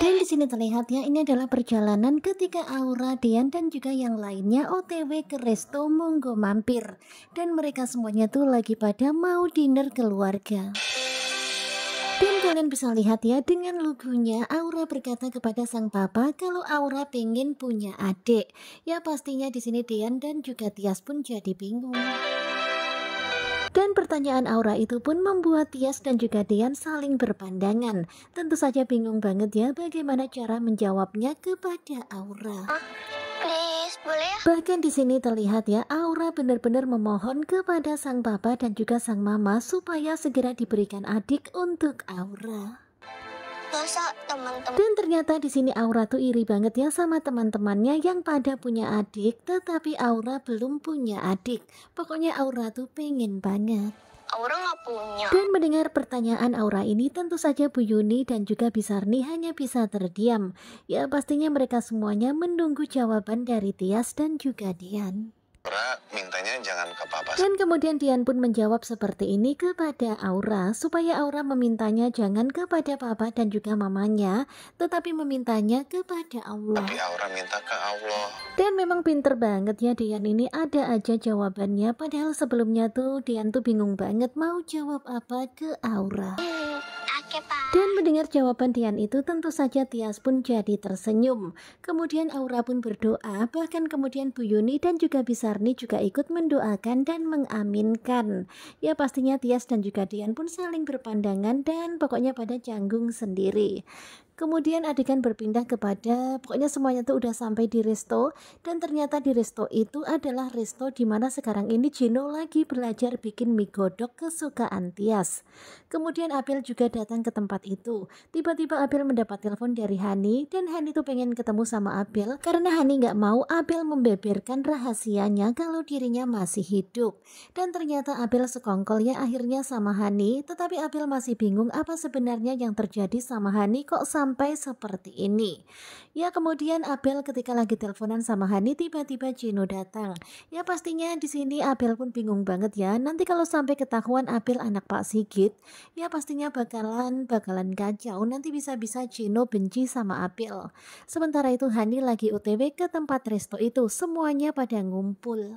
Dan di sini terlihat ya ini adalah perjalanan ketika Aura, Dian dan juga yang lainnya OTW ke resto Monggo Mampir dan mereka semuanya tuh lagi pada mau dinner keluarga. Dan kalian bisa lihat ya dengan lugunya Aura berkata kepada sang papa kalau Aura pengen punya adik. Ya pastinya di sini Dian dan juga Tias pun jadi bingung. Dan pertanyaan Aura itu pun membuat Tias dan juga Dian saling berpandangan. Tentu saja bingung banget ya bagaimana cara menjawabnya kepada Aura. Please, boleh ya? Bahkan di sini terlihat ya Aura benar-benar memohon kepada sang papa dan juga sang mama supaya segera diberikan adik untuk Aura. Masa teman-teman Dan ternyata di sini Aura tuh iri banget ya sama teman-temannya yang pada punya adik, tetapi Aura belum punya adik. Pokoknya Aura tuh pengen banget. Aura nggak punya. Dan mendengar pertanyaan Aura ini tentu saja Bu Yuni dan juga Bisarni hanya bisa terdiam. Ya pastinya mereka semuanya menunggu jawaban dari Tias dan juga Dian. Aura mintanya jangan ke papa Dan kemudian Dian pun menjawab seperti ini kepada Aura supaya Aura memintanya jangan kepada papa dan juga mamanya tetapi memintanya kepada Allah. tapi Aura minta ke Allah Dan memang pinter banget ya Dian ini ada aja jawabannya padahal sebelumnya tuh Dian tuh bingung banget mau jawab apa ke Aura. Hmm, Oke, Pak. Dan mendengar jawaban Dian itu tentu saja Tias pun jadi tersenyum. Kemudian Aura pun berdoa, bahkan kemudian Bu Yuni dan juga Bisarni juga ikut mendoakan dan mengaminkan. Ya pastinya Tias dan juga Dian pun saling berpandangan dan pokoknya pada canggung sendiri. Kemudian adegan berpindah kepada pokoknya semuanya tuh udah sampai di resto dan ternyata di resto itu adalah resto di mana sekarang ini Jino lagi belajar bikin mie godok kesukaan Tias. Kemudian Abel juga datang ke tempat itu. Tiba-tiba Abel mendapat telepon dari Hani dan Hani tuh pengen ketemu sama Abel karena Hani nggak mau Abel membeberkan rahasianya kalau dirinya masih hidup. Dan ternyata Abel sekongkol ya akhirnya sama Hani, tetapi Abel masih bingung apa sebenarnya yang terjadi sama Hani kok sampai seperti ini. Ya kemudian Abel ketika lagi teleponan sama Hani tiba-tiba Jino datang. Ya pastinya di sini Abel pun bingung banget ya. Nanti kalau sampai ketahuan Abel anak Pak Sigit, ya pastinya bakalan bakalan kacau. Nanti bisa-bisa Jino benci sama Abel. Sementara itu Hani lagi OTW ke tempat resto itu. Semuanya pada ngumpul.